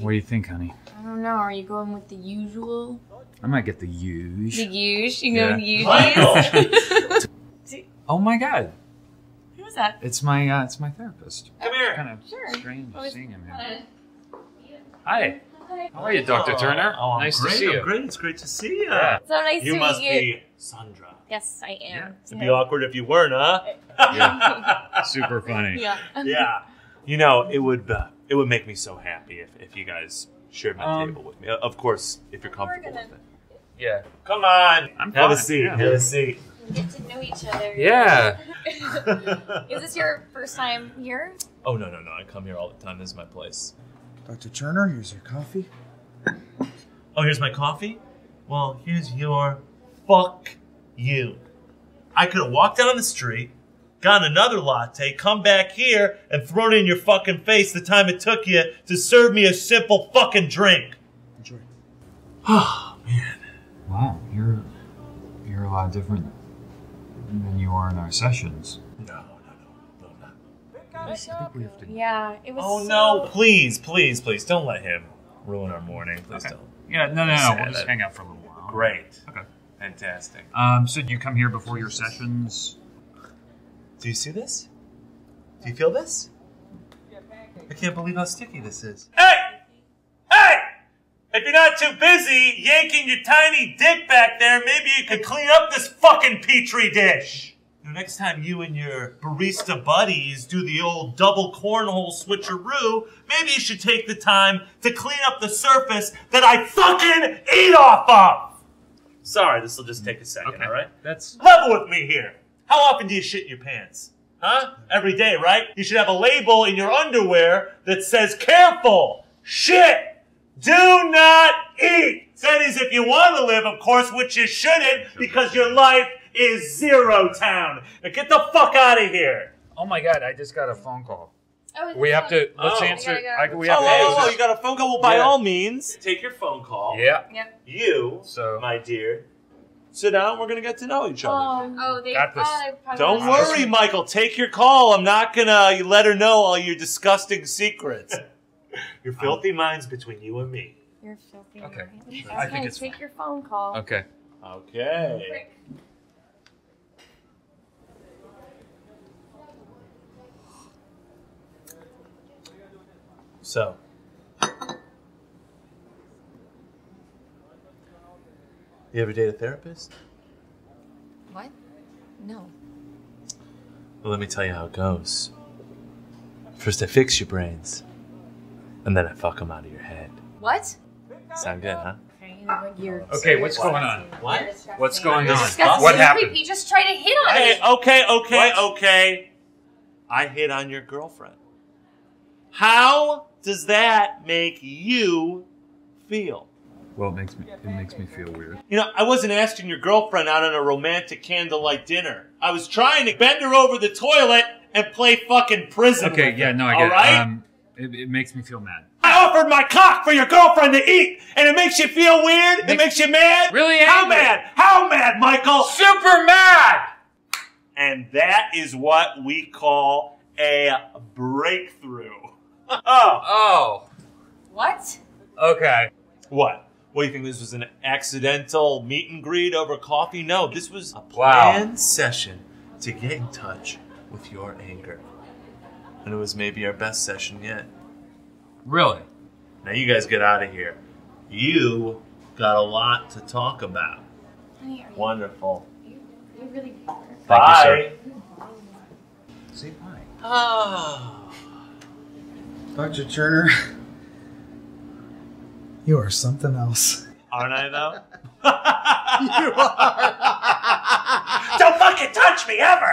What do you think, honey? I don't know. Are you going with the usual? I might get the The use. use? You Yeah. going the use? Oh my god, Who was that? it's my uh, it's my therapist. Come here. Kind of Sure. strange Always- seeing him here. Hi, how are you, Doctor Oh, Turner? oh, I'm nice great, to see I'm great. It's great to see you. Yeah. So nice You to must meet you. You must be Sandra. Yes, I am. It'd be awkward if you weren't, huh? Yeah. Super funny. yeah. yeah. You know, it would uh, it would make me so happy if, if you guys shared my Um, table with me. Uh, Of course, if you're comfortable gonna- with it. Yeah. Come on. I'm have a seat. yeah. Have a seat. Get to know each other. Yeah. Is this your first time here? oh no no no! I come here all the time. This is my place. Dr. Turner, here's your coffee. Oh, here's my coffee. Well, here's your fuck you. I could have walked down the street, gotten another latte, come back here, and thrown it in your fucking face the time it took you to serve me a simple fucking drink. Enjoy. Oh man. Wow, you're you're a lot different than you are in our sessions. No no no no I'm not. I think we have to. Yeah, it was. Oh so- no! Please please please don't let him ruin our morning. Please Okay. don't. Yeah, no, no, no. We'll just hang out for a little while. Great. Okay. Fantastic. Um, so you come here before your sessions? Do you see this? Do you feel this? I can't believe how sticky this is. Hey! Hey! If you're not too busy yanking your tiny dick back there, maybe you could clean up this fucking petri dish. You know, next time you and your barista buddies do the old double cornhole switcheroo, maybe you should take the time to clean up the surface that I fucking eat off of. Sorry, this will just take a second, Okay. alright? That's Level with me here. How often do you shit in your pants? Huh? Every day, right? You should have a label in your underwear that says, careful, shit, do not eat. That is if you want to live, of course, which you shouldn't because your life is zero town. Now get the fuck out of here. Oh my god, I just got a phone call. Oh, We have one? to let's Oh. answer. We I, go. we have Oh, to oh, answer. oh, you got a phone call? Well, by Yeah. all means, take your phone call. Yeah. Yep. You, So- my dear, sit down. We're going to get to know each other. Um, oh, they. Got this. oh, they probably Don't wanna- worry, Michael. Take your call. I'm not gonna let her know all your disgusting secrets. your filthy minds between you and me. You're filthy. Okay. right? I think Okay, it's take your phone call. Okay. Okay. Quick. So. You ever date a therapist? What? No. Well, let me tell you how it goes. First, I fix your brains, and then I fuck them out of your head. What? Sound good, huh? Okay, you look like you're. Okay, what's going on? What? What's going on? disgusting. What happened? creepy. You just try to hit on Hey, me. okay, okay, okay. I hit on your girlfriend. How does that make you feel? Well, it makes me it makes me feel weird. You know, I wasn't asking your girlfriend out on a romantic candlelight dinner. I was trying to bend her over the toilet and play fucking prison. Okay, with yeah, no, I all get right? it. Um, it. It makes me feel mad. I offered my cock for your girlfriend to eat, and it makes you feel weird. It Make- makes you mad. Really How mad? How mad, Michael? Super mad. And that is what we call a breakthrough. Oh, Oh. What? Okay. what? What do you think? This was an accidental meet and greet over coffee? No, this was a Wow. planned session to get in touch with your anger. And it was maybe our best session yet. Really? Now you guys get out of here. You got a lot to talk about. Honey, are you, Wonderful. you, you really. Thank you, sir. Say bye. Oh. Dr. Turner, you are something else. Aren't I though? You are. Don't fucking touch me ever!